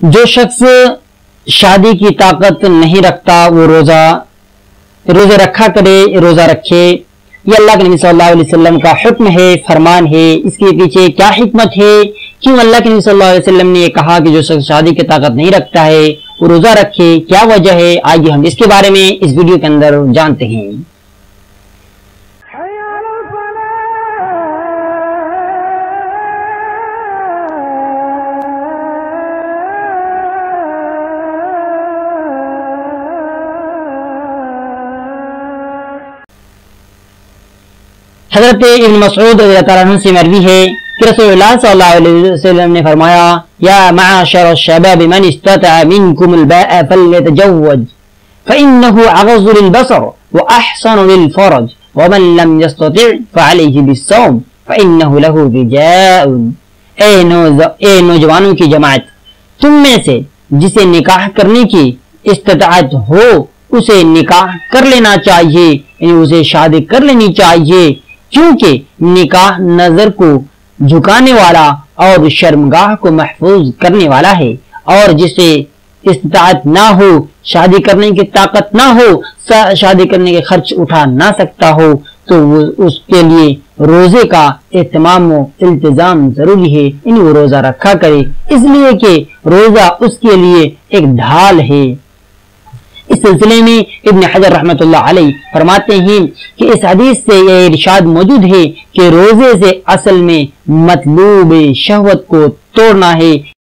جو شخص شادی کی طاقت نہیں رکھتا، وہ روزہ، روزے رکھا کرے، روزہ رکھے، یہ اللہ کے نبی صلی اللہ علیہ وسلم کا حکم ہے، فرمان ہے۔ اس کے پیچھے کیا حکمت ہے؟ کیوں اللہ کے نبی صلی اللہ علیہ وسلم نے یہ کہا کہ جو شخص شادی کی طاقت نہیں رکھتا ہے، وہ روزہ رکھے؟ کیا وجہ ہے؟ آئیے ہم اس کے بارے میں اس ویڈیو کے اندر جانتے ہیں۔ حضرت ابن مسعود رضی اللہ تعالیٰ عنہ سے مروی ہے کہ رسول اللہ صلی اللہ علیہ وسلم نے فرمایا یا معاشر الشباب من استطع منکم الباء فلیتجوج فإنه عغض للبصر وأحسن للفرج ومن لم يستطع فعليه بالصوم فإنه له وجاء اے, نوز... اے نوجوانوں کی جماعت تم میں سے جسے نکاح کرنے کی استطاعت ہو اسے نکاح کر لینا چاہیے یعنی اسے شادی کر لینی چاہیے کیونکہ نکاح نظر کو جھکانے والا اور شرمگاہ کو محفوظ کرنے والا ہے اور جسے استطاعت نہ ہو، شادی کرنے کی طاقت نہ ہو شادی کرنے کے خرچ اٹھا نہ سکتا ہو، تو وہ اس کے لیے روزے کا اہتمام و التزام ضروری ہے۔ یعنی وہ روزہ رکھا کرے۔ اس لیے کہ روزہ اس کے لیے ایک ڈھال ہے۔ اس سلسلے میں ابن حجر رحمت اللہ علیہ فرماتے ہیں کہ اس حدیث سے یہ ارشاد موجود ہے کہ روزے سے اصل میں مطلوب شہوت کو توڑنا ہے۔